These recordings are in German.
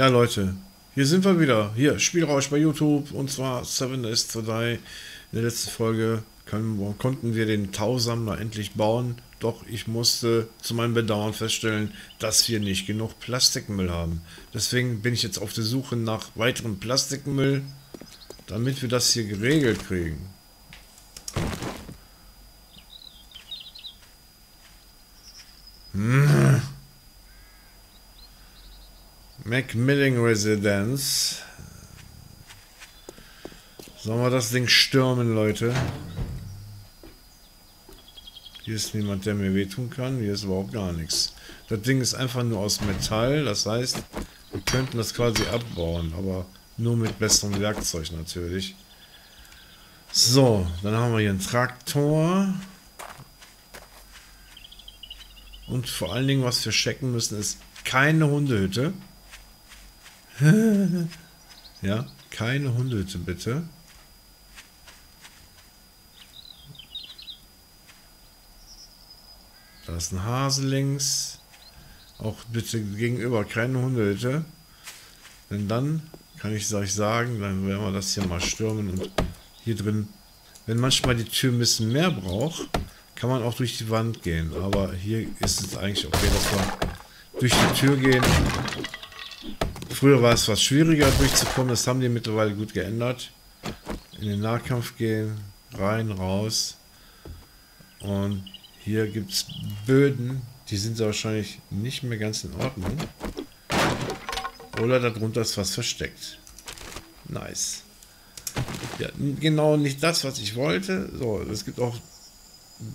Ja, Leute, hier sind wir wieder. Hier, Spielrausch bei YouTube und zwar Seven Days to Die. In der letzten Folge können, konnten wir den Tausammler endlich bauen, doch ich musste zu meinem Bedauern feststellen, dass wir nicht genug Plastikmüll haben. Deswegen bin ich jetzt auf der Suche nach weiterem Plastikmüll, damit wir das hier geregelt kriegen. Hm. Macmillan Residence. Sollen wir das Ding stürmen, Leute? Hier ist niemand, der mir wehtun kann. Hier ist überhaupt gar nichts. Das Ding ist einfach nur aus Metall. Das heißt, wir könnten das quasi abbauen. Aber nur mit besserem Werkzeug natürlich. So, dann haben wir hier einen Traktor. Und vor allen Dingen, was wir checken müssen, ist keine Hundehütte. ja, keine Hundehütte bitte. Da ist ein Hase links. Auch bitte gegenüber keine Hundehütte. Denn dann kann ich euch sagen, dann werden wir das hier mal stürmen und hier drin, wenn manchmal die Tür ein bisschen mehr braucht, kann man auch durch die Wand gehen. Aber hier ist es eigentlich okay, dass wir durch die Tür gehen. Früher war es was schwieriger durchzukommen, das haben die mittlerweile gut geändert. In den Nahkampf gehen, rein, raus. Und hier gibt es Böden, die sind wahrscheinlich nicht mehr ganz in Ordnung. Oder darunter ist was versteckt. Nice. Ja, genau nicht das, was ich wollte. So, es gibt auch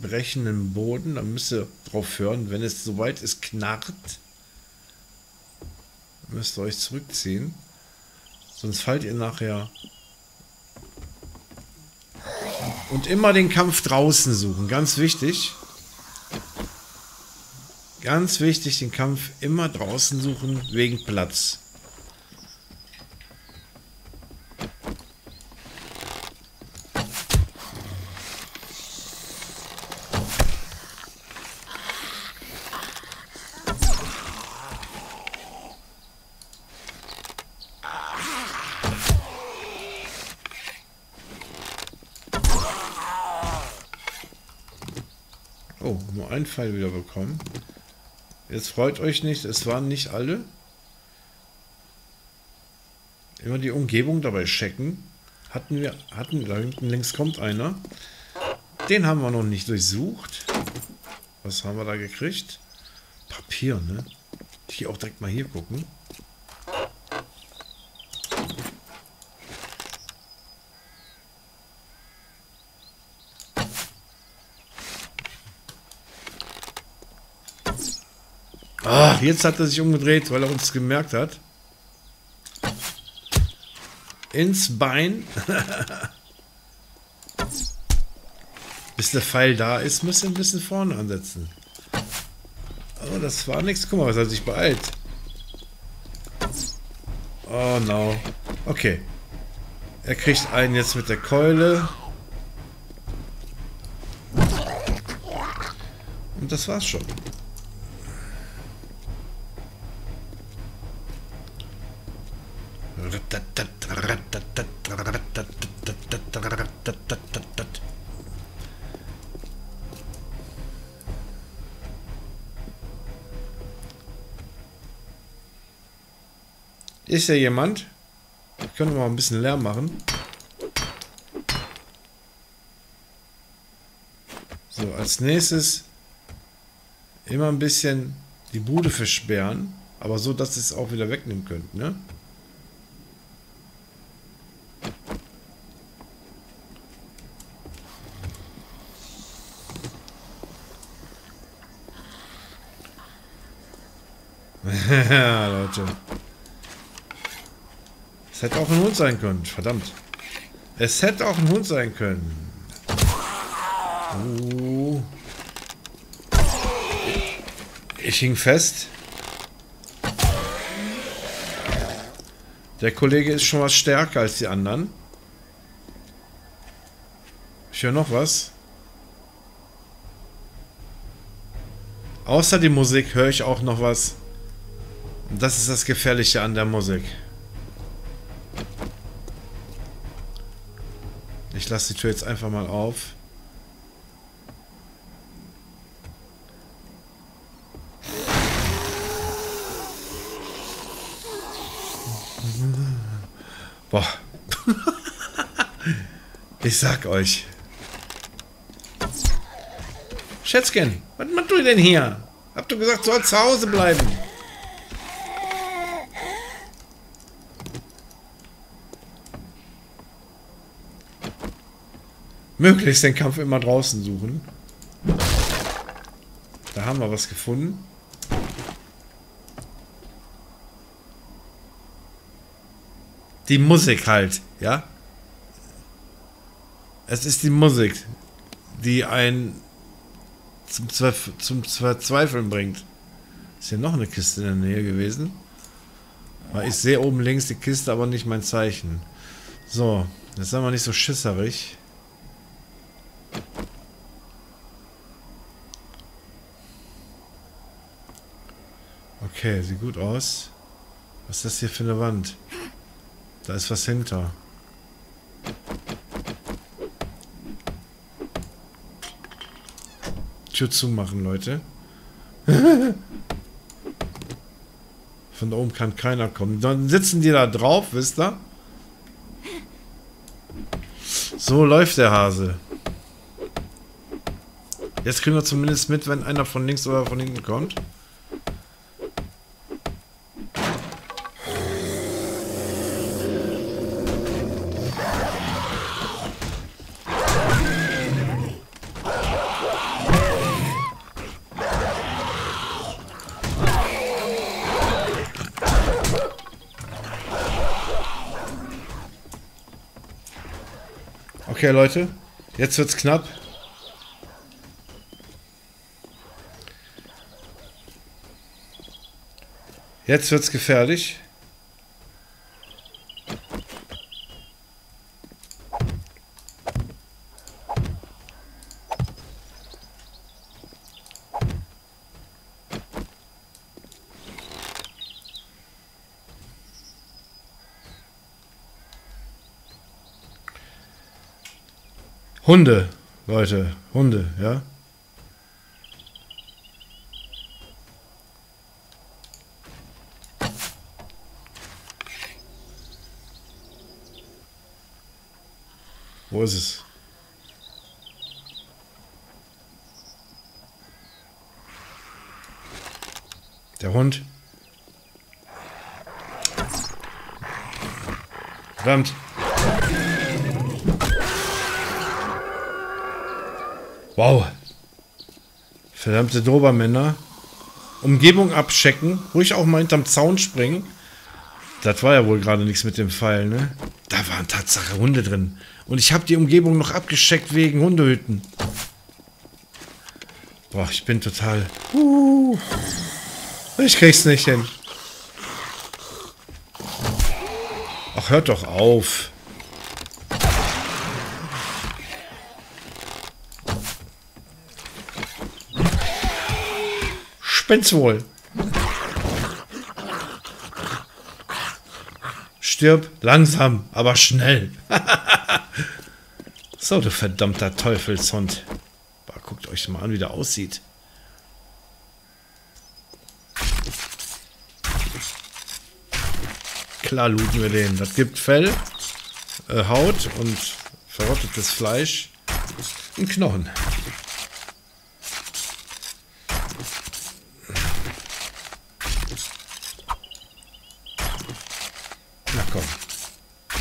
brechenden Boden. Da müsst ihr drauf hören, wenn es soweit ist, knarrt. Müsst ihr euch zurückziehen. Sonst fallt ihr nachher. Und immer den Kampf draußen suchen. Ganz wichtig. Ganz wichtig, den Kampf immer draußen suchen, wegen Platz. Oh, nur ein Pfeil wieder bekommen. Jetzt freut euch nicht, es waren nicht alle. Immer die Umgebung dabei checken. Hatten wir, hatten, da hinten links kommt einer. Den haben wir noch nicht durchsucht. Was haben wir da gekriegt? Papier, ne? Ich auch direkt mal hier gucken. Ah, jetzt hat er sich umgedreht, weil er uns gemerkt hat. Ins Bein. Bis der Pfeil da ist, müsst ihr ein bisschen vorne ansetzen. Oh, das war nichts. Guck mal, was hat sich beeilt. Oh no. Okay. Er kriegt einen jetzt mit der Keule. Und das war's schon. Ist ja jemand? Ich könnte mal ein bisschen Lärm machen. So, als nächstes immer ein bisschen die Bude versperren, aber so, dass es auch wieder wegnehmen könnt, ne? Leute. Es hätte auch ein Hund sein können. Verdammt. Es hätte auch ein Hund sein können. Uh. Ich hing fest. Der Kollege ist schon was stärker als die anderen. Ich höre noch was. Außer die Musik höre ich auch noch was. Und das ist das Gefährliche an der Musik. Ich lasse die Tür jetzt einfach mal auf. Boah. ich sag euch. Schätzchen, was machst du denn hier? Hab du gesagt, soll zu Hause bleiben? Möglichst den Kampf immer draußen suchen. Da haben wir was gefunden. Die Musik halt, ja? Es ist die Musik, die einen zum, Zweif zum Verzweifeln bringt. Ist hier noch eine Kiste in der Nähe gewesen? Ich sehe oben links die Kiste, aber nicht mein Zeichen. So, jetzt sind wir nicht so schisserig. Okay, sieht gut aus. Was ist das hier für eine Wand? Da ist was hinter. Tür zumachen, Leute. Von da oben kann keiner kommen. Dann sitzen die da drauf, wisst ihr? So läuft der Hase. Jetzt kriegen wir zumindest mit, wenn einer von links oder von hinten kommt. Okay, Leute. Jetzt wird's knapp. Jetzt wird's gefährlich. Hunde, Leute, Hunde, ja. Wo ist es? Der Hund. Verdammt. Wow. Verdammte Dobermänner. Umgebung abchecken. Ruhig auch mal hinterm Zaun springen. Das war ja wohl gerade nichts mit dem Pfeil, ne? Da waren Tatsache Hunde drin. Und ich habe die Umgebung noch abgecheckt wegen Hundehütten. Boah, ich bin total... Uh, ich krieg's nicht hin. Ach, hört doch auf. Spinnt's wohl. Stirb langsam, aber schnell. so, du verdammter Teufelshund. Boah, guckt euch mal an, wie der aussieht. Klar looten wir den. Das gibt Fell, äh, Haut und verrottetes Fleisch und Knochen.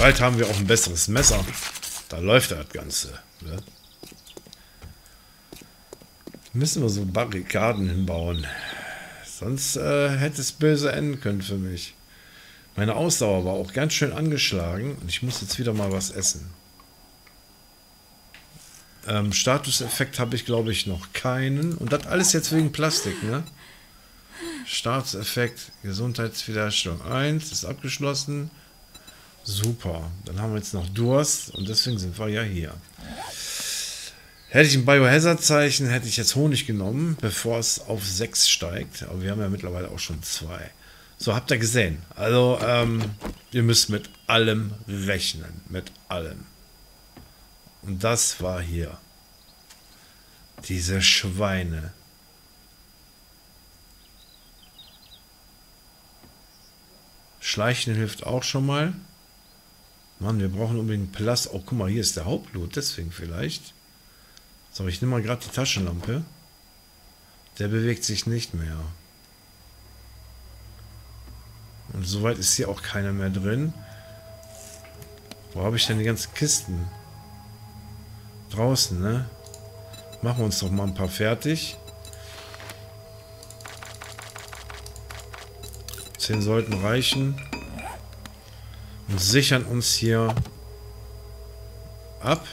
Bald haben wir auch ein besseres Messer. Da läuft das Ganze. Ne? Müssen wir so Barrikaden hinbauen. Sonst äh, hätte es böse enden können für mich. Meine Ausdauer war auch ganz schön angeschlagen und ich muss jetzt wieder mal was essen. Ähm, Statuseffekt habe ich, glaube ich, noch keinen. Und das alles jetzt wegen Plastik, ne? Statuseffekt, Gesundheitswiederherstellung 1 ist abgeschlossen. Super. Dann haben wir jetzt noch Durst und deswegen sind wir ja hier. Hätte ich ein Biohazard-Zeichen, hätte ich jetzt Honig genommen, bevor es auf 6 steigt. Aber wir haben ja mittlerweile auch schon 2. So, habt ihr gesehen. Also, ähm, ihr müsst mit allem rechnen. Mit allem. Und das war hier. Diese Schweine. Schleichen hilft auch schon mal. Mann, wir brauchen unbedingt Plus. Oh, guck mal, hier ist der Hauptblut, deswegen vielleicht. So, ich nehme mal gerade die Taschenlampe. Der bewegt sich nicht mehr. Und soweit ist hier auch keiner mehr drin. Wo habe ich denn die ganzen Kisten? Draußen, ne? Machen wir uns doch mal ein paar fertig. Zehn sollten reichen. Und sichern uns hier ab.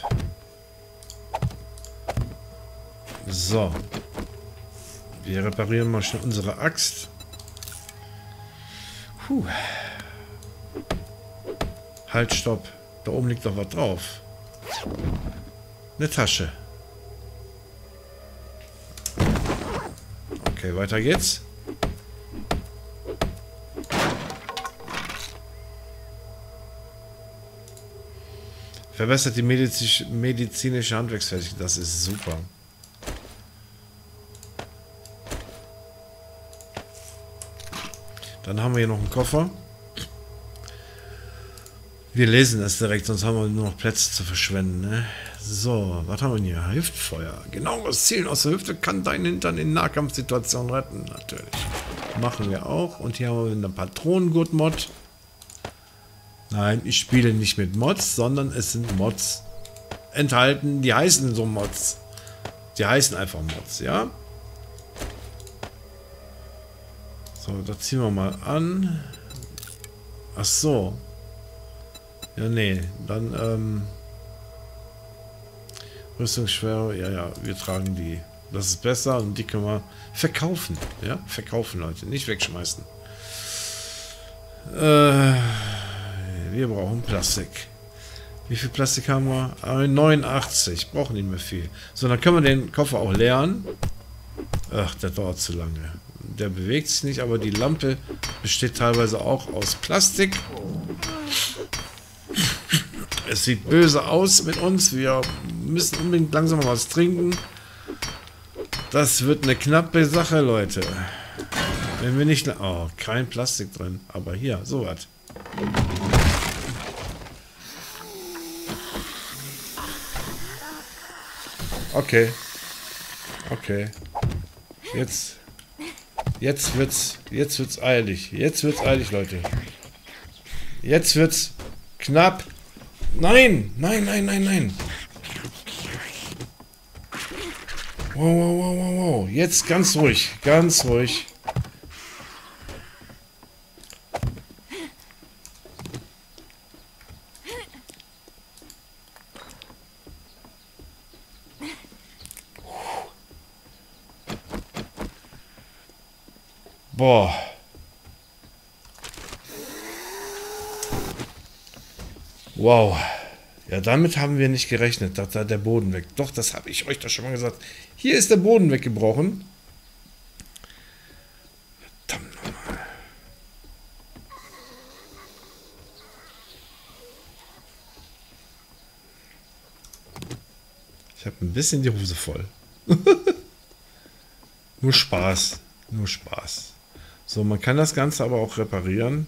So. Wir reparieren mal schnell unsere Axt. Puh. Halt, stopp. Da oben liegt doch was drauf. Eine Tasche. Okay, weiter geht's. Verbessert die medizinische, medizinische Handwerksfertigkeit. Das ist super. Dann haben wir hier noch einen Koffer. Wir lesen es direkt, sonst haben wir nur noch Plätze zu verschwenden. Ne? So, was haben wir hier? Hüftfeuer. Genaues Zielen aus der Hüfte kann deinen Hintern in Nahkampfsituationen retten. Natürlich. Machen wir auch. Und hier haben wir eine Patronengurt-Mod. Nein, ich spiele nicht mit Mods, sondern es sind Mods enthalten. Die heißen so Mods. Die heißen einfach Mods, ja? So, da ziehen wir mal an. Ach so. Ja, nee. Dann, ähm... Rüstungsschwere, ja, ja, wir tragen die. Das ist besser und die können wir verkaufen. Ja, verkaufen, Leute. Nicht wegschmeißen. Äh... Wir brauchen Plastik. Wie viel Plastik haben wir? 89. Ah, brauchen nicht mehr viel. So, dann können wir den Koffer auch leeren. Ach, der dauert zu lange. Der bewegt sich nicht, aber die Lampe besteht teilweise auch aus Plastik. Es sieht böse aus mit uns. Wir müssen unbedingt langsam mal was trinken. Das wird eine knappe Sache, Leute. Wenn wir nicht... Oh, kein Plastik drin. Aber hier, so Okay. Okay. Jetzt. Jetzt wird's. Jetzt wird's eilig. Jetzt wird's eilig, Leute. Jetzt wird's knapp. Nein! Nein, nein, nein, nein. Wow, wow, wow, wow, wow. Jetzt ganz ruhig. Ganz ruhig. Boah. Wow. Ja, damit haben wir nicht gerechnet, dass da der Boden weg. Doch, das habe ich euch doch schon mal gesagt. Hier ist der Boden weggebrochen. Verdammt nochmal. Ich habe ein bisschen die Hose voll. Nur Spaß. Nur Spaß. So, man kann das Ganze aber auch reparieren.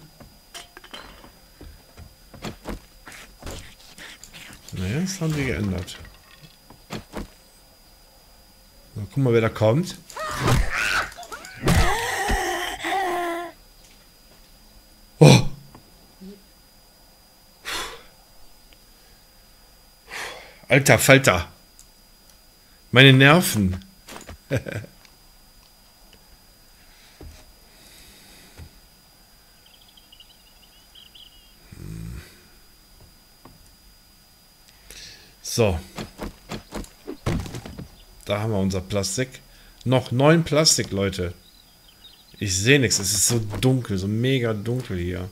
Das haben die geändert. So, guck mal, wer da kommt. Oh! Alter Falter. Meine Nerven. So. Da haben wir unser Plastik. Noch neun Plastik, Leute. Ich sehe nichts. Es ist so dunkel, so mega dunkel hier.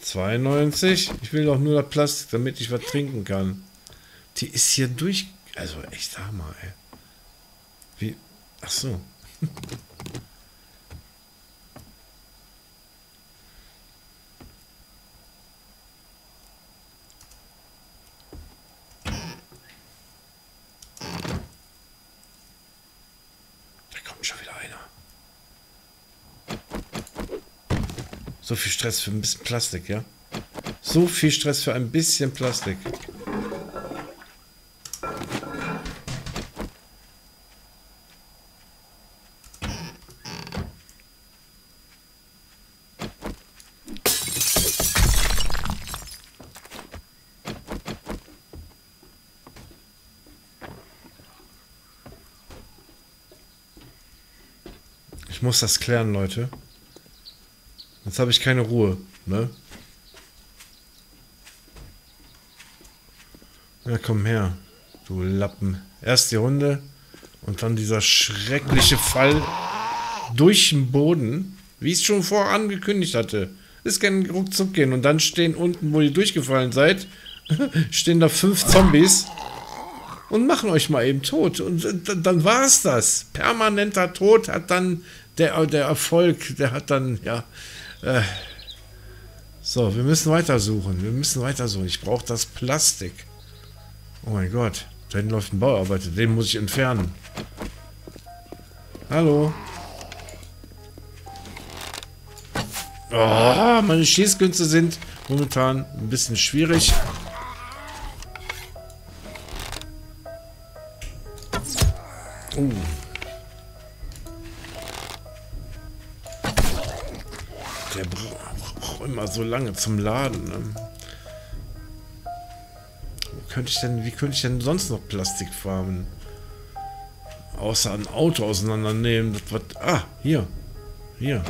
92. Ich will doch nur das Plastik, damit ich was trinken kann. Die ist hier durch... Also echt Hammer, ey. Wie... Ach so. So viel Stress für ein bisschen Plastik, ja? So viel Stress für ein bisschen Plastik. Ich muss das klären, Leute. Jetzt habe ich keine Ruhe, ne? Ja, komm her, du Lappen. Erst die Hunde und dann dieser schreckliche Fall durch den Boden, wie ich es schon vorher angekündigt hatte. Es kann ruckzuck gehen und dann stehen unten, wo ihr durchgefallen seid, stehen da fünf Zombies und machen euch mal eben tot. Und dann war es das. Permanenter Tod hat dann der, der Erfolg, der hat dann, ja, äh, so, wir müssen weitersuchen. Wir müssen weitersuchen. Ich brauche das Plastik. Oh mein Gott. Da hinten läuft ein Bauarbeiter. Den muss ich entfernen. Hallo. Oh, meine Schießkünste sind momentan ein bisschen schwierig. So lange zum Laden. Ne? Wo könnte ich denn, wie könnte ich denn sonst noch Plastik farmen? Außer ein Auto auseinandernehmen. Das wird, ah, hier. Hier.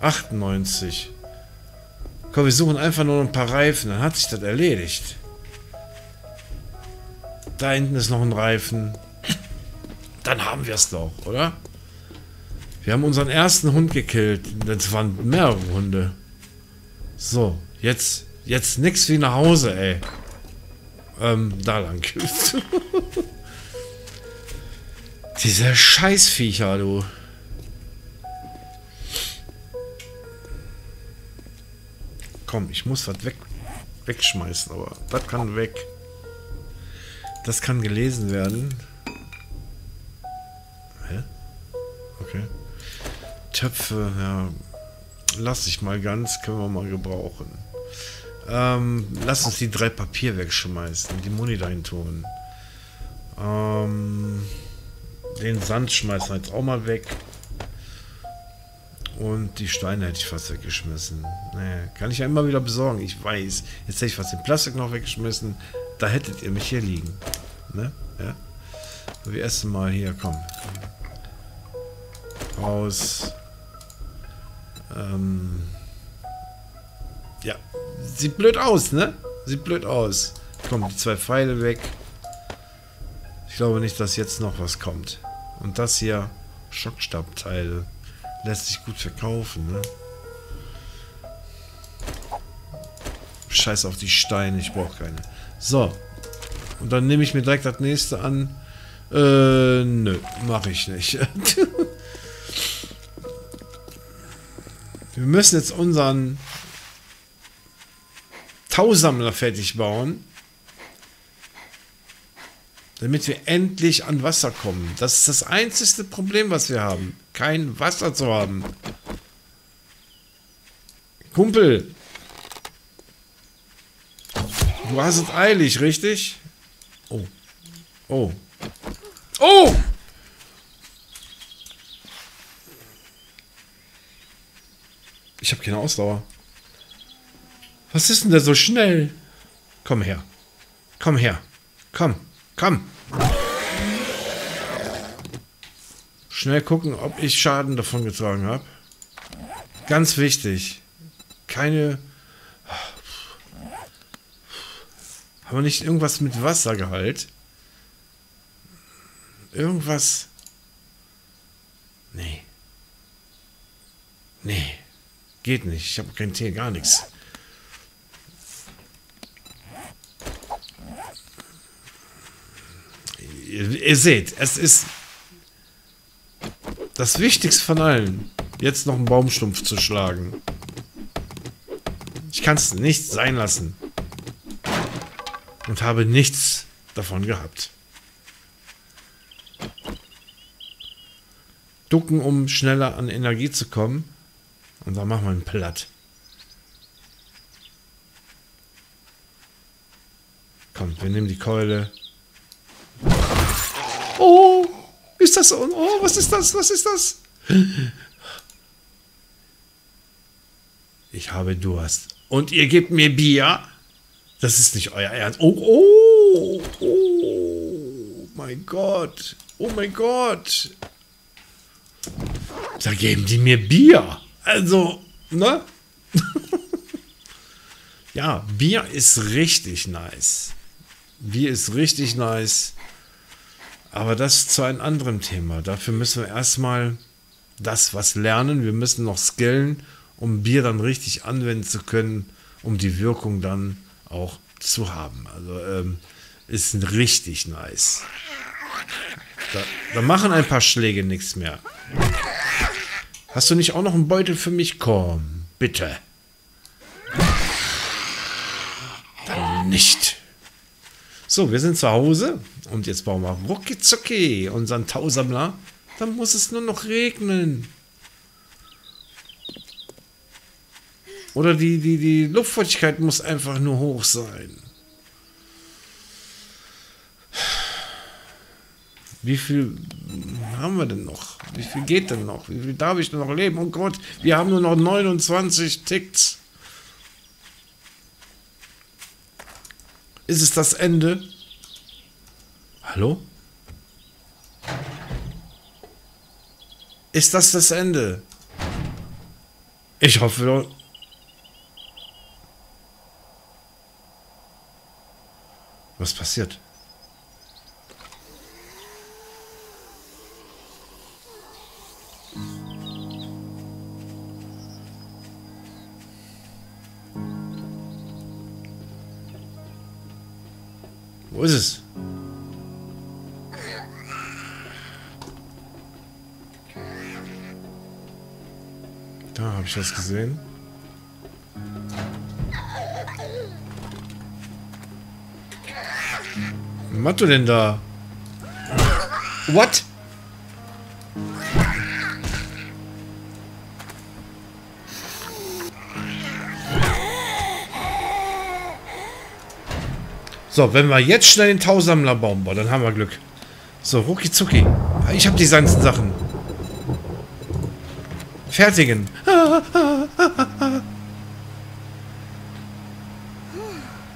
98. Komm, wir suchen einfach nur ein paar Reifen. Dann hat sich das erledigt. Da hinten ist noch ein Reifen. Dann haben wir es doch, oder? Wir haben unseren ersten Hund gekillt. Das waren mehrere Hunde. So, jetzt, jetzt nix wie nach Hause, ey. Ähm, da lang. Diese Scheißviecher, du. Komm, ich muss was weg, wegschmeißen, aber das kann weg. Das kann gelesen werden. Töpfe, ja, lass ich mal ganz, können wir mal gebrauchen. Ähm, lass uns die drei Papier wegschmeißen, die Muni dahin tun. Ähm, den Sand schmeißen wir jetzt auch mal weg. Und die Steine hätte ich fast weggeschmissen. Naja, kann ich ja immer wieder besorgen. Ich weiß. Jetzt hätte ich fast den Plastik noch weggeschmissen. Da hättet ihr mich hier liegen. Ne? Ja. Wir essen mal hier, komm. Raus. Ähm ja, sieht blöd aus, ne? Sieht blöd aus. Kommen die zwei Pfeile weg. Ich glaube nicht, dass jetzt noch was kommt. Und das hier, Schockstabteile, lässt sich gut verkaufen, ne? Scheiß auf die Steine, ich brauche keine. So. Und dann nehme ich mir direkt das nächste an. Äh, nö, mache ich nicht. Wir müssen jetzt unseren Tausammler fertig bauen, damit wir endlich an Wasser kommen. Das ist das einzige Problem, was wir haben. Kein Wasser zu haben. Kumpel. Du hast es eilig, richtig? Oh. Oh. Oh! keine Ausdauer. Was ist denn da so schnell? Komm her. Komm her. Komm. Komm. Schnell gucken, ob ich Schaden davon getragen habe. Ganz wichtig. Keine... Haben wir nicht irgendwas mit Wassergehalt? Irgendwas... Geht nicht. Ich habe kein Tee, gar nichts. Ihr, ihr seht, es ist das Wichtigste von allen, jetzt noch einen Baumstumpf zu schlagen. Ich kann es nicht sein lassen. Und habe nichts davon gehabt. Ducken, um schneller an Energie zu kommen. Und dann machen wir einen Platt. Komm, wir nehmen die Keule. Oh, ist das so? Oh, was ist das? Was ist das? Ich habe Durst. Und ihr gebt mir Bier? Das ist nicht euer Ernst. Oh, oh, oh, mein Gott. Oh mein Gott. Da geben die mir Bier. Also, ne? ja, Bier ist richtig nice. Bier ist richtig nice. Aber das zu einem anderen Thema. Dafür müssen wir erstmal das was lernen. Wir müssen noch skillen, um Bier dann richtig anwenden zu können, um die Wirkung dann auch zu haben. Also ähm, ist richtig nice. Da, da machen ein paar Schläge nichts mehr. Hast du nicht auch noch einen Beutel für mich? Komm, bitte. Dann nicht. So, wir sind zu Hause und jetzt bauen wir rucki zucki unseren Tausammler. Dann muss es nur noch regnen. Oder die, die, die Luftfeuchtigkeit muss einfach nur hoch sein. Wie viel haben wir denn noch? Wie viel geht denn noch? Wie viel darf ich denn noch leben? Oh Gott, wir haben nur noch 29 Ticks. Ist es das Ende? Hallo? Ist das das Ende? Ich hoffe. Was passiert? Wo ist es? Da habe ich was gesehen. Was machst du denn da? What? So, wenn wir jetzt schnell den Tausammler bauen, dann haben wir Glück. So, rucki zucki. Ich habe die ganzen Sachen. Fertigen.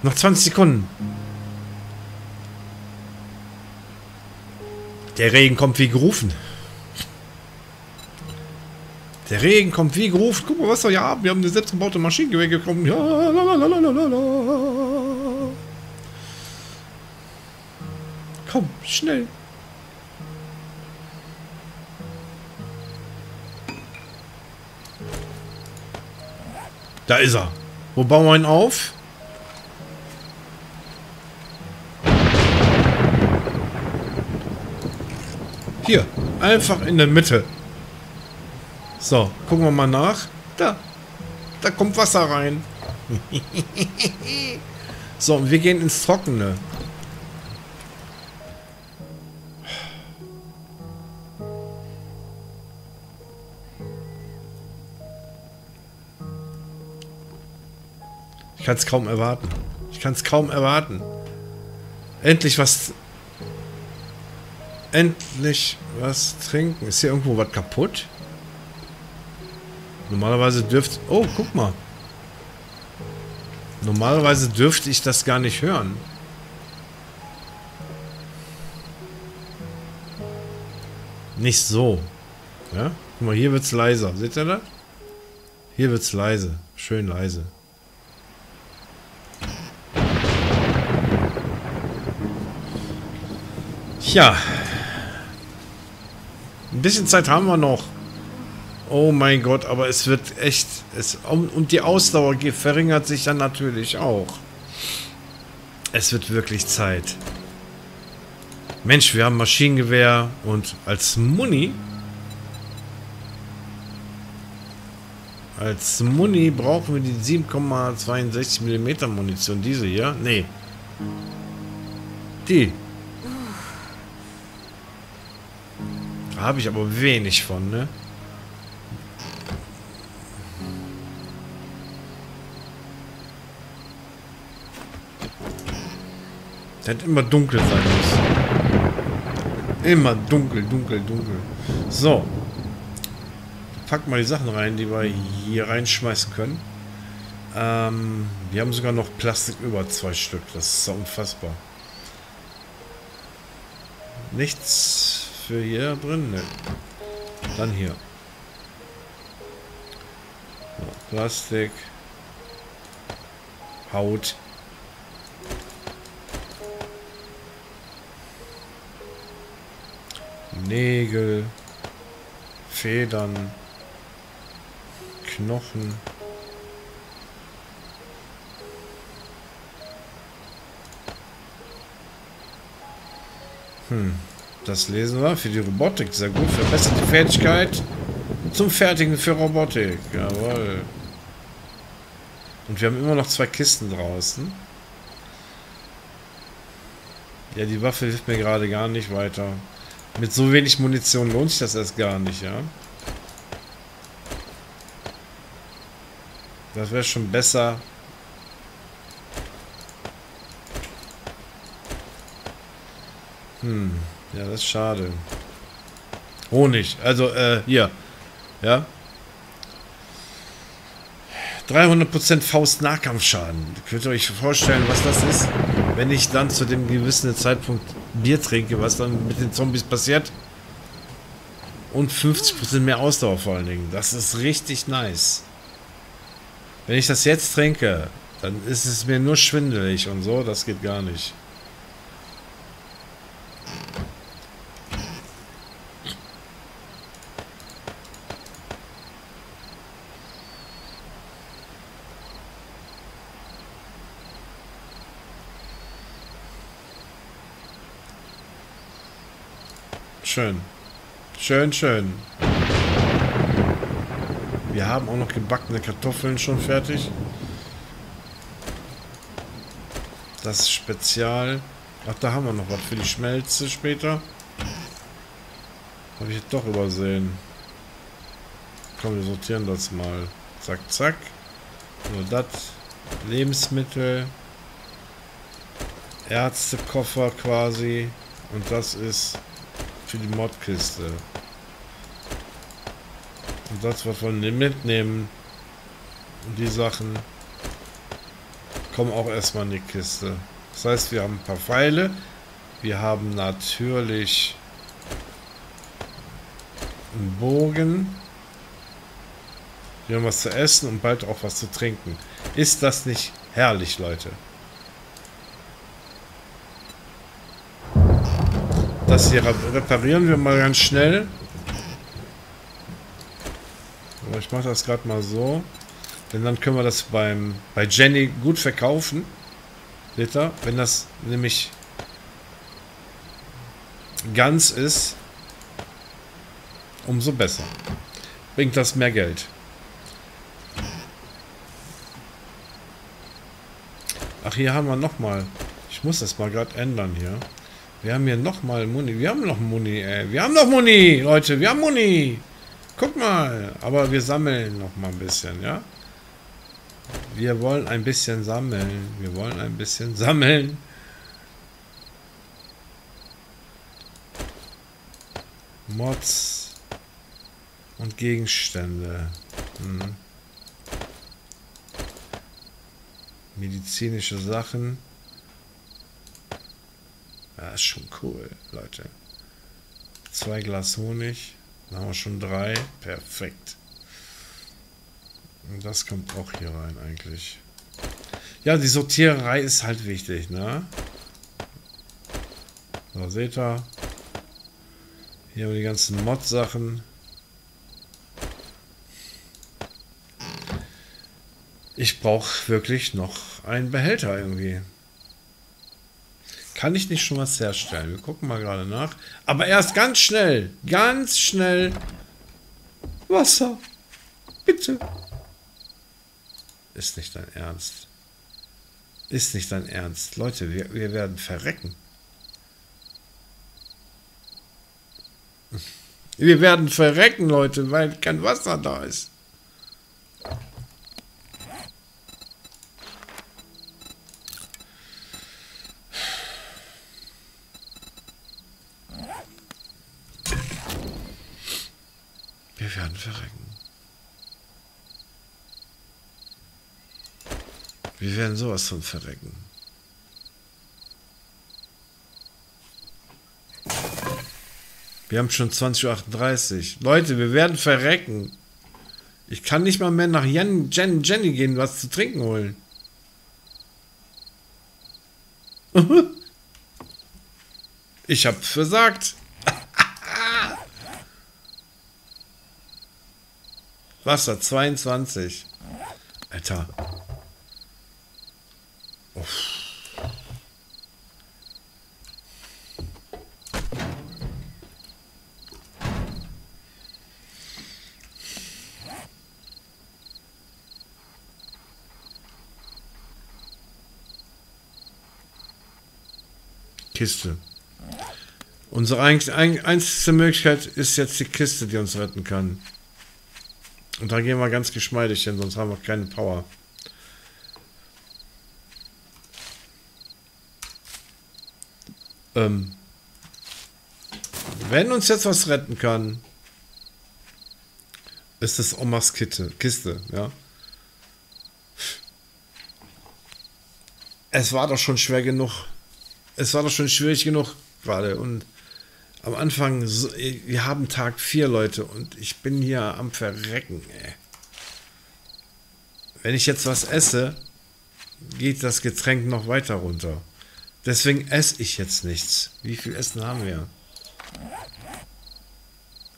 Noch 20 Sekunden. Der Regen kommt wie gerufen. Der Regen kommt wie gerufen. Guck mal, was wir hier haben. Wir haben eine selbstgebaute Maschinengewehr bekommen. Ja, Komm, schnell. Da ist er. Wo bauen wir ihn auf? Hier, einfach in der Mitte. So, gucken wir mal nach. Da, da kommt Wasser rein. so, und wir gehen ins Trockene. Ich kann es kaum erwarten. Ich kann es kaum erwarten. Endlich was... Endlich was trinken. Ist hier irgendwo was kaputt? Normalerweise dürfte... Oh, guck mal. Normalerweise dürfte ich das gar nicht hören. Nicht so. Ja? Guck mal, hier wird es leiser. Seht ihr das? Hier wird es leise. Schön leise. Ja. Ein bisschen Zeit haben wir noch. Oh mein Gott, aber es wird echt... Es, und die Ausdauer verringert sich dann natürlich auch. Es wird wirklich Zeit. Mensch, wir haben Maschinengewehr und als Muni... Als Muni brauchen wir die 7,62 mm Munition. Diese hier? Nee. Die. Habe ich aber wenig von, ne? Der hat immer dunkel sein muss. Immer dunkel, dunkel, dunkel. So. Pack mal die Sachen rein, die wir hier reinschmeißen können. Ähm, wir haben sogar noch Plastik über zwei Stück. Das ist unfassbar. Nichts für hier drin? Ne. Dann hier. So, Plastik. Haut. Nägel, Federn, Knochen. Hm, das lesen wir für die Robotik. Sehr gut. Verbessert die Fertigkeit zum Fertigen für Robotik. Jawohl. Und wir haben immer noch zwei Kisten draußen. Ja, die Waffe hilft mir gerade gar nicht weiter. Mit so wenig Munition lohnt sich das erst gar nicht, ja. Das wäre schon besser. Hm, das ist schade. Honig, also, äh, hier. Ja. 300% Faust-Nahkampfschaden. Könnt ihr euch vorstellen, was das ist? Wenn ich dann zu dem gewissen Zeitpunkt Bier trinke, was dann mit den Zombies passiert. Und 50% mehr Ausdauer vor allen Dingen. Das ist richtig nice. Wenn ich das jetzt trinke, dann ist es mir nur schwindelig und so. Das geht gar nicht. Schön. Schön, schön. Wir haben auch noch gebackene Kartoffeln schon fertig. Das ist Spezial. Ach, da haben wir noch was für die Schmelze später. Habe ich doch übersehen. Komm, wir sortieren das mal. Zack, zack. So, das. Lebensmittel. Ärztekoffer quasi. Und das ist für die Modkiste. Und das, was wir mitnehmen, die Sachen, kommen auch erstmal in die Kiste. Das heißt, wir haben ein paar Pfeile. Wir haben natürlich einen Bogen. Wir haben was zu essen und bald auch was zu trinken. Ist das nicht herrlich, Leute? Das hier reparieren wir mal ganz schnell. Aber ich mache das gerade mal so. Denn dann können wir das beim bei Jenny gut verkaufen. Ihr? Wenn das nämlich ganz ist, umso besser. Bringt das mehr Geld. Ach, hier haben wir nochmal. Ich muss das mal gerade ändern hier. Wir haben hier nochmal Muni. Wir haben noch Muni, ey. Wir haben noch Muni, Leute. Wir haben Muni. Guck mal. Aber wir sammeln noch mal ein bisschen, ja? Wir wollen ein bisschen sammeln. Wir wollen ein bisschen sammeln. Mods und Gegenstände. Hm. Medizinische Sachen. Ja, ist schon cool, Leute. Zwei Glas Honig. Dann haben wir schon drei. Perfekt. Und das kommt auch hier rein eigentlich. Ja, die Sortiererei ist halt wichtig, ne? So, seht ihr? Hier haben wir die ganzen Mod-Sachen. Ich brauche wirklich noch einen Behälter irgendwie. Kann ich nicht schon was herstellen? Wir gucken mal gerade nach. Aber erst ganz schnell, ganz schnell Wasser. Bitte. Ist nicht dein Ernst. Ist nicht dein Ernst. Leute, wir, wir werden verrecken. Wir werden verrecken, Leute, weil kein Wasser da ist. Wir werden verrecken. Wir werden sowas von verrecken. Wir haben schon 20.38 Uhr. Leute, wir werden verrecken. Ich kann nicht mal mehr nach Jen, Jen, Jenny gehen, was zu trinken holen. Ich hab versagt. Wasser 22. Alter. Kiste. Unsere einzige Möglichkeit ist jetzt die Kiste, die uns retten kann. Und da gehen wir ganz geschmeidig hin, sonst haben wir keine Power. Ähm, wenn uns jetzt was retten kann, ist es Omas Kiste, Kiste, ja. Es war doch schon schwer genug. Es war doch schon schwierig genug gerade und am Anfang, wir haben Tag 4, Leute, und ich bin hier am Verrecken, ey. Wenn ich jetzt was esse, geht das Getränk noch weiter runter. Deswegen esse ich jetzt nichts. Wie viel Essen haben wir?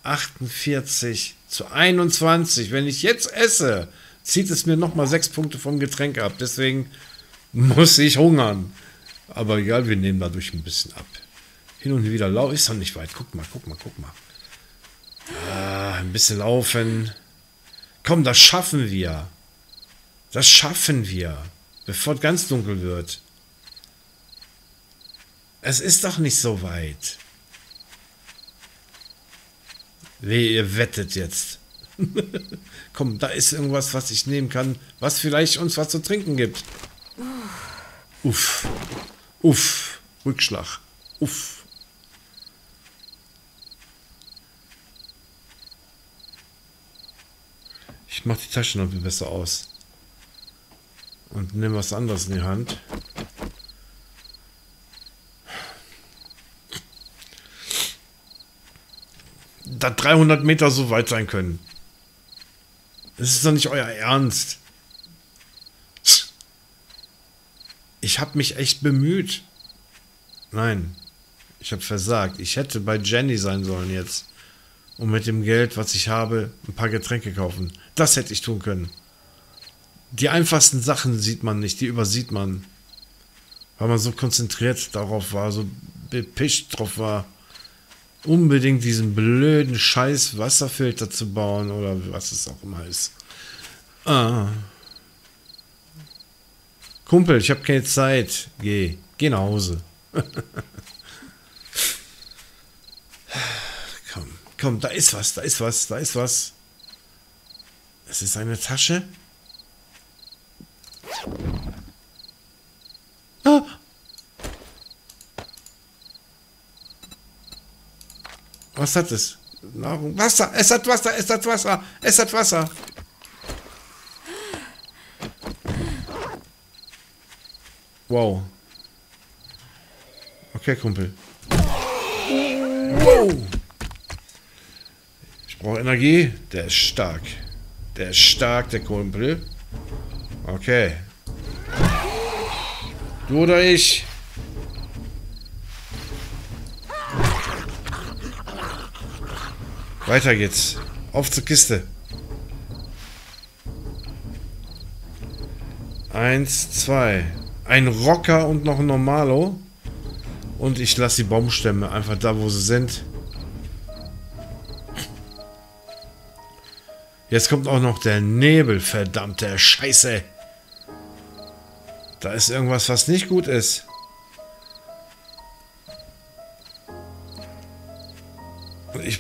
48 zu 21. Wenn ich jetzt esse, zieht es mir nochmal 6 Punkte vom Getränk ab. Deswegen muss ich hungern. Aber egal, wir nehmen dadurch ein bisschen ab. Hin und wieder laufen. Ist doch nicht weit. Guck mal, guck mal, guck mal. Ah, ein bisschen laufen. Komm, das schaffen wir. Das schaffen wir. Bevor es ganz dunkel wird. Es ist doch nicht so weit. Weh, ihr wettet jetzt. Komm, da ist irgendwas, was ich nehmen kann, was vielleicht uns was zu trinken gibt. Uff. Uff. Rückschlag. Uff. Ich mache die Taschenlampe besser aus. Und nehme was anderes in die Hand. Da 300 Meter so weit sein können. Das ist doch nicht euer Ernst. Ich habe mich echt bemüht. Nein, ich habe versagt. Ich hätte bei Jenny sein sollen jetzt und mit dem Geld, was ich habe, ein paar Getränke kaufen. Das hätte ich tun können. Die einfachsten Sachen sieht man nicht, die übersieht man. Weil man so konzentriert darauf war, so bepischt drauf war, unbedingt diesen blöden Scheiß Wasserfilter zu bauen oder was es auch immer ist. Ah. Kumpel, ich habe keine Zeit. Geh, geh nach Hause. Komm, da ist was, da ist was, da ist was. Es ist eine Tasche. Was hat es? Nahrung. Wasser. Es hat Wasser. Es hat Wasser. Es hat Wasser. Wow. Okay, Kumpel. Wow. Braucht Energie? Der ist stark. Der ist stark, der Kumpel. Okay. Du oder ich? Weiter geht's. Auf zur Kiste. Eins, zwei. Ein Rocker und noch ein Normalo. Und ich lasse die Baumstämme einfach da, wo sie sind. Jetzt kommt auch noch der Nebel, verdammte Scheiße. Da ist irgendwas, was nicht gut ist.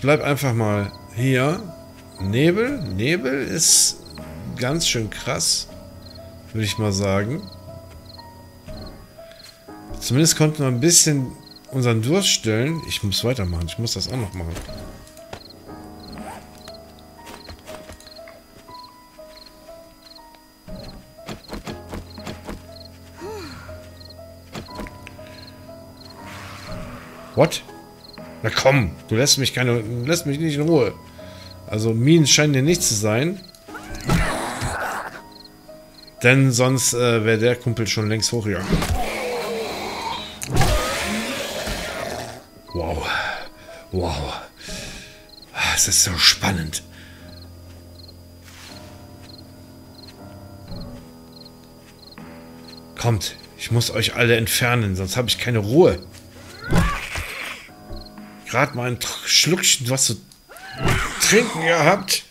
Bleib einfach mal hier. Nebel. Nebel ist ganz schön krass. Würde ich mal sagen. Zumindest konnten wir ein bisschen unseren Durst stillen. Ich muss weitermachen. Ich muss das auch noch machen. What? Na komm, du lässt mich keine, lässt mich nicht in Ruhe. Also Minen scheinen dir nicht zu sein. Denn sonst äh, wäre der Kumpel schon längst hochgegangen. Wow. Wow. Es ist so spannend. Kommt, ich muss euch alle entfernen, sonst habe ich keine Ruhe gerade mal ein Schluckchen was zu trinken gehabt.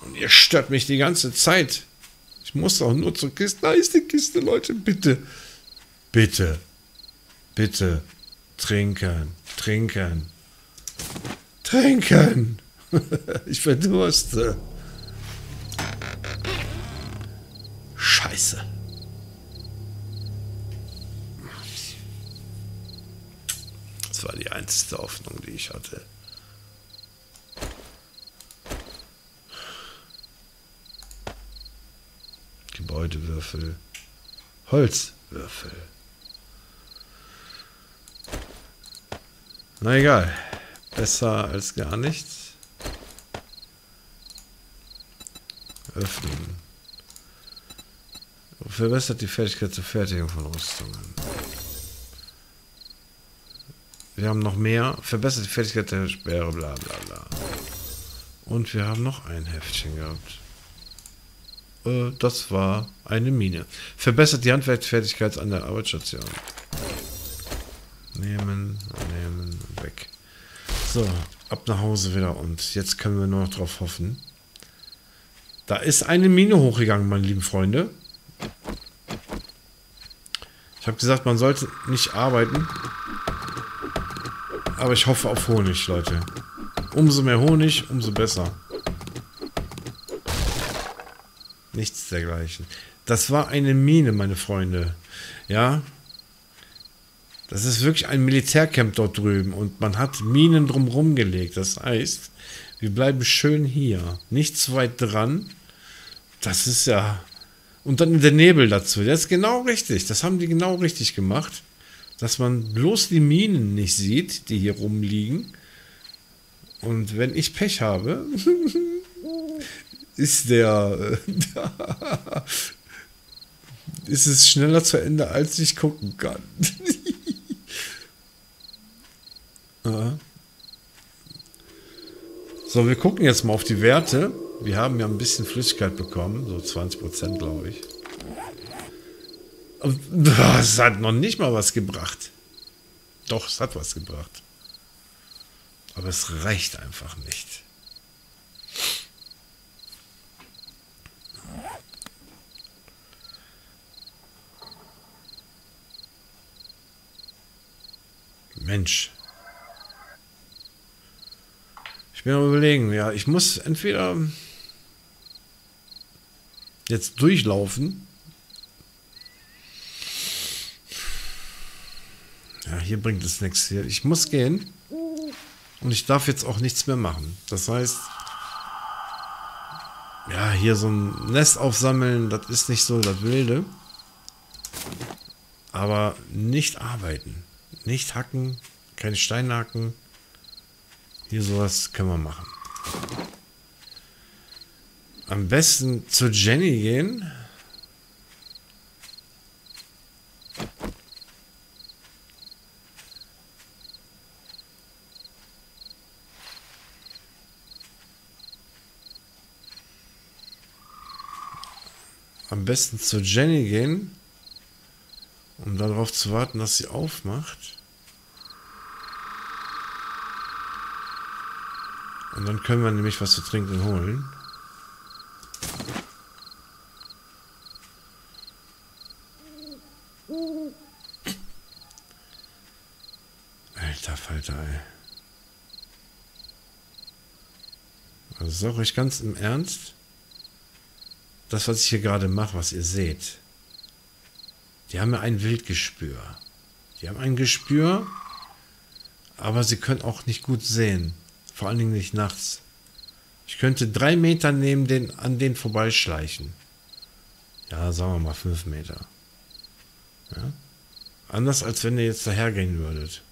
Und ihr stört mich die ganze Zeit. Ich muss doch nur zur Kiste. Da ist die Kiste, Leute. Bitte. Bitte. Bitte. Trinken. Trinken. Trinken. ich verdurste. Scheiße. War die einzige Hoffnung, die ich hatte. Gebäudewürfel, Holzwürfel. Na egal, besser als gar nichts. Öffnen. Verbessert die Fertigkeit zur Fertigung von Rüstungen. Wir haben noch mehr. Verbessert die Fertigkeit der Sperre, bla bla bla. Und wir haben noch ein Heftchen gehabt. Äh, das war eine Mine. Verbessert die Handwerksfertigkeit an der Arbeitsstation. Nehmen, nehmen, weg. So, ab nach Hause wieder. Und jetzt können wir nur noch drauf hoffen. Da ist eine Mine hochgegangen, meine lieben Freunde. Ich habe gesagt, man sollte nicht arbeiten. Aber ich hoffe auf Honig, Leute. Umso mehr Honig, umso besser. Nichts dergleichen. Das war eine Mine, meine Freunde. Ja. Das ist wirklich ein Militärcamp dort drüben. Und man hat Minen drumherum gelegt. Das heißt, wir bleiben schön hier. Nicht zu weit dran. Das ist ja... Und dann der Nebel dazu. Das ist genau richtig. Das haben die genau richtig gemacht dass man bloß die Minen nicht sieht, die hier rumliegen. Und wenn ich Pech habe, ist der, ist es schneller zu Ende, als ich gucken kann. so, wir gucken jetzt mal auf die Werte. Wir haben ja ein bisschen Flüssigkeit bekommen, so 20% glaube ich. Es hat noch nicht mal was gebracht. Doch, es hat was gebracht. Aber es reicht einfach nicht. Mensch. Ich bin am überlegen, ja, ich muss entweder jetzt durchlaufen hier bringt es nichts. Ich muss gehen. Und ich darf jetzt auch nichts mehr machen. Das heißt, ja, hier so ein Nest aufsammeln, das ist nicht so das Wilde. Aber nicht arbeiten. Nicht hacken, keine Steine hacken. Hier sowas können wir machen. Am besten zu Jenny gehen. Besten zu Jenny gehen, um darauf zu warten, dass sie aufmacht. Und dann können wir nämlich was zu trinken holen. Alter Falter, ey. Also sag euch ganz im Ernst, das, was ich hier gerade mache, was ihr seht, die haben ja ein Wildgespür. Die haben ein Gespür, aber sie können auch nicht gut sehen. Vor allen Dingen nicht nachts. Ich könnte drei Meter neben den, an den vorbeischleichen. Ja, sagen wir mal fünf Meter. Ja? Anders als wenn ihr jetzt dahergehen würdet.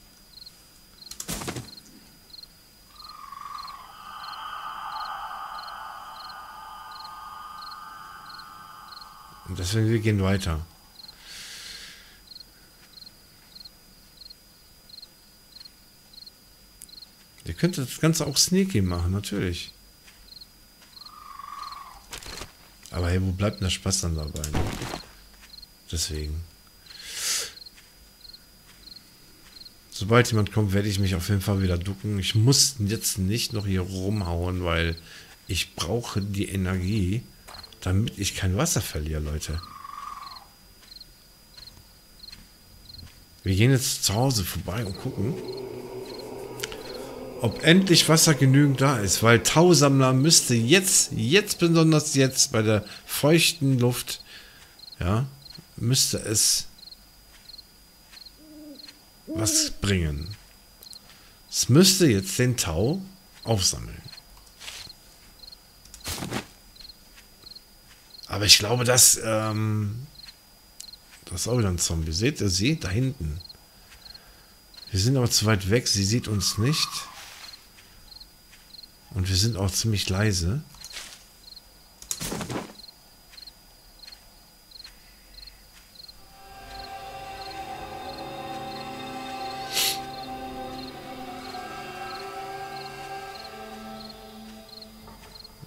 Deswegen, wir gehen weiter. Ihr könnt das Ganze auch sneaky machen, natürlich. Aber hey, wo bleibt denn der Spaß dann dabei? Deswegen. Sobald jemand kommt, werde ich mich auf jeden Fall wieder ducken. Ich muss jetzt nicht noch hier rumhauen, weil ich brauche die Energie, damit ich kein Wasser verliere, Leute. Wir gehen jetzt zu Hause vorbei und gucken, ob endlich Wasser genügend da ist, weil Tausammler müsste jetzt, jetzt besonders jetzt bei der feuchten Luft, ja, müsste es was bringen. Es müsste jetzt den Tau aufsammeln. Aber ich glaube, dass ähm, das ist auch wieder ein Zombie. Seht ihr sie? Da hinten. Wir sind aber zu weit weg. Sie sieht uns nicht. Und wir sind auch ziemlich leise.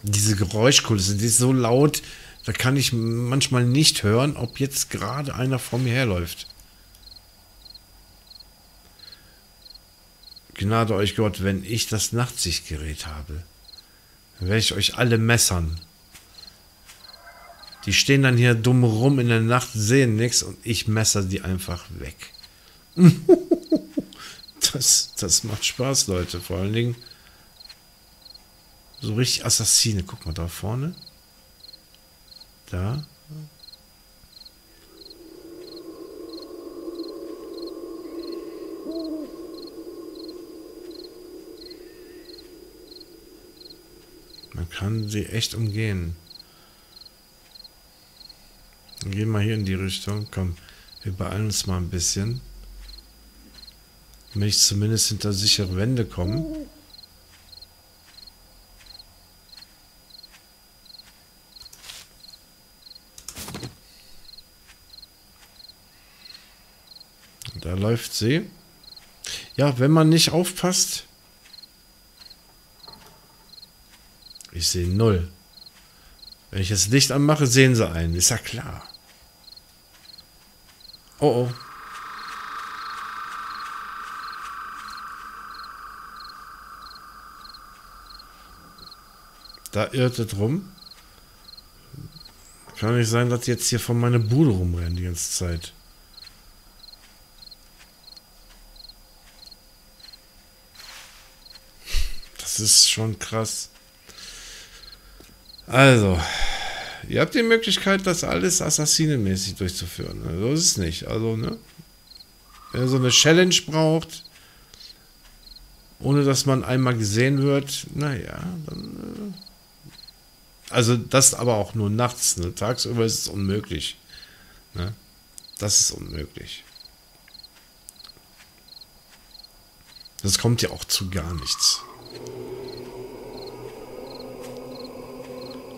Diese Geräuschkulisse, die ist so laut, da kann ich manchmal nicht hören, ob jetzt gerade einer vor mir herläuft. Gnade euch Gott, wenn ich das Nachtsichtgerät habe. Dann werde ich euch alle messern. Die stehen dann hier dumm rum in der Nacht, sehen nichts und ich messer die einfach weg. das, das macht Spaß, Leute. Vor allen Dingen so richtig Assassine. Guck mal da vorne. Da. Man kann sie echt umgehen. Gehen wir hier in die Richtung. Komm, wir beeilen uns mal ein bisschen. Wenn ich zumindest hinter sichere Wände komme. Da läuft sie. Ja, wenn man nicht aufpasst, Ich sehe null. Wenn ich das Licht anmache, sehen sie einen. Ist ja klar. Oh oh. Da irrt es rum. Kann nicht sein, dass die jetzt hier von meiner Bude rumrennen die ganze Zeit. Ist schon krass. Also, ihr habt die Möglichkeit, das alles assassinenmäßig durchzuführen. Ne? So ist es nicht. Also, ne? Wenn ihr so eine Challenge braucht, ohne dass man einmal gesehen wird, naja, dann. Äh also, das aber auch nur nachts. Ne? Tagsüber ist es unmöglich. Ne? Das ist unmöglich. Das kommt ja auch zu gar nichts.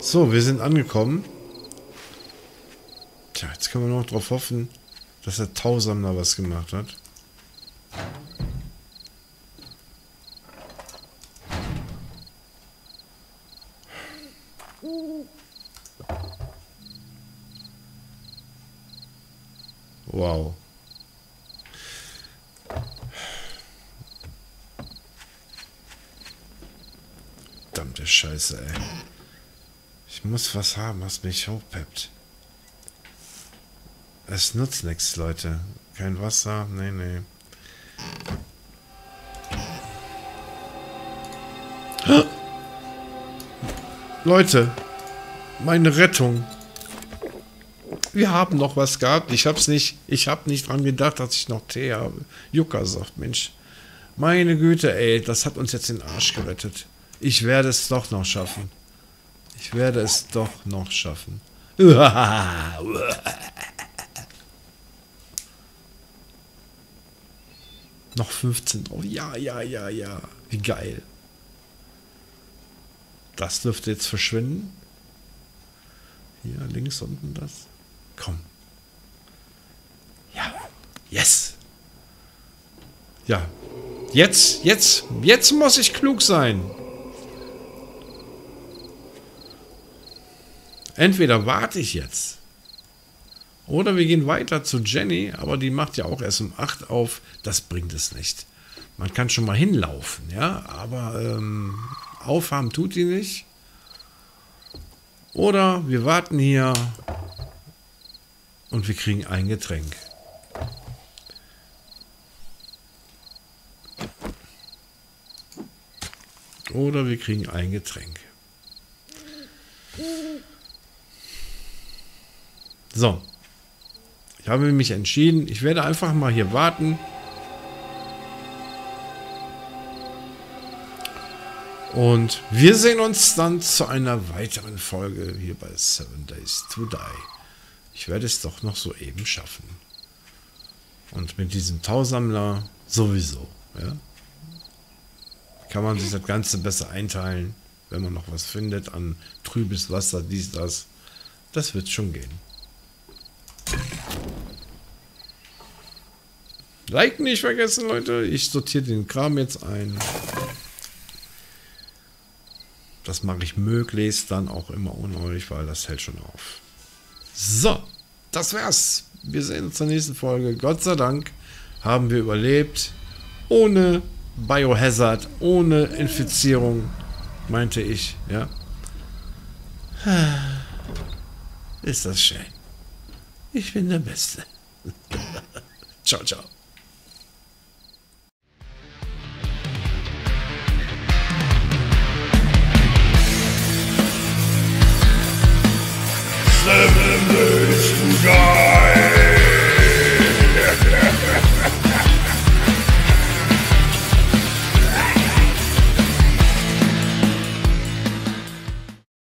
So, wir sind angekommen. Tja, jetzt können wir noch darauf hoffen, dass der Tausammler was gemacht hat. Wow. Verdammte Scheiße, ey. Ich muss was haben, was mich hochpeppt. Es nutzt nichts, Leute. Kein Wasser, nee, nee. Leute, meine Rettung. Wir haben noch was gehabt. Ich hab's nicht, ich hab nicht dran gedacht, dass ich noch Tee habe. Jucker sagt, Mensch. Meine Güte, ey, das hat uns jetzt den Arsch gerettet. Ich werde es doch noch schaffen. Ich werde es doch noch schaffen. noch 15 drauf. Ja, ja, ja, ja. Wie geil. Das dürfte jetzt verschwinden. Hier links unten das. Komm. Ja. Yes. Ja. Jetzt, jetzt, jetzt muss ich klug sein. Entweder warte ich jetzt. Oder wir gehen weiter zu Jenny, aber die macht ja auch erst um 8 auf. Das bringt es nicht. Man kann schon mal hinlaufen, ja, aber ähm, aufhaben tut die nicht. Oder wir warten hier und wir kriegen ein Getränk. Oder wir kriegen ein Getränk. So. Ich habe mich entschieden, ich werde einfach mal hier warten. Und wir sehen uns dann zu einer weiteren Folge hier bei Seven Days to Die. Ich werde es doch noch so eben schaffen. Und mit diesem Tausammler sowieso. Ja? Kann man sich das Ganze besser einteilen, wenn man noch was findet an trübes Wasser, dies, das. Das wird schon gehen. Like nicht vergessen, Leute. Ich sortiere den Kram jetzt ein. Das mache ich möglichst dann auch immer ohne euch, weil das hält schon auf. So, das wär's. Wir sehen uns zur nächsten Folge. Gott sei Dank haben wir überlebt. Ohne Biohazard, ohne Infizierung, meinte ich, ja. Ist das schön. Ich bin der Beste. ciao, ciao. Seven days to die.